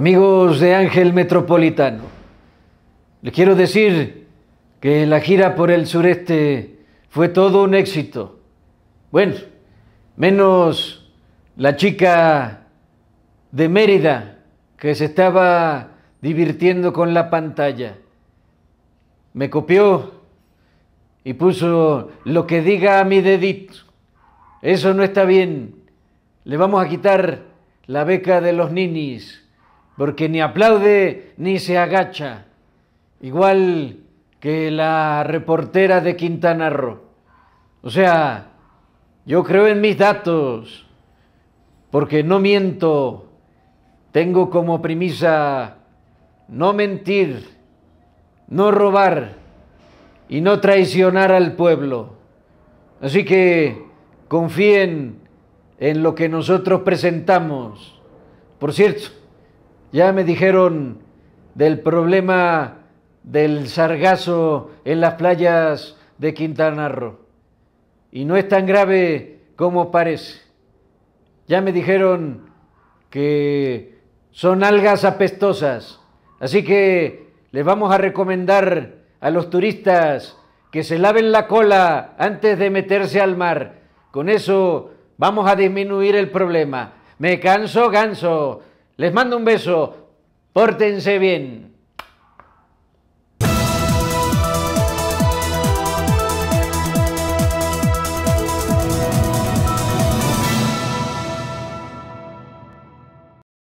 Amigos de Ángel Metropolitano, les quiero decir que la gira por el sureste fue todo un éxito. Bueno, menos la chica de Mérida que se estaba divirtiendo con la pantalla. Me copió y puso lo que diga a mi dedito. Eso no está bien. Le vamos a quitar la beca de los ninis porque ni aplaude ni se agacha, igual que la reportera de Quintana Roo. O sea, yo creo en mis datos, porque no miento, tengo como premisa no mentir, no robar y no traicionar al pueblo. Así que confíen en lo que nosotros presentamos. Por cierto, ya me dijeron del problema del sargazo en las playas de Quintana Roo. Y no es tan grave como parece. Ya me dijeron que son algas apestosas. Así que les vamos a recomendar a los turistas que se laven la cola antes de meterse al mar. Con eso vamos a disminuir el problema. Me canso, ganso. Les mando un beso. Pórtense bien.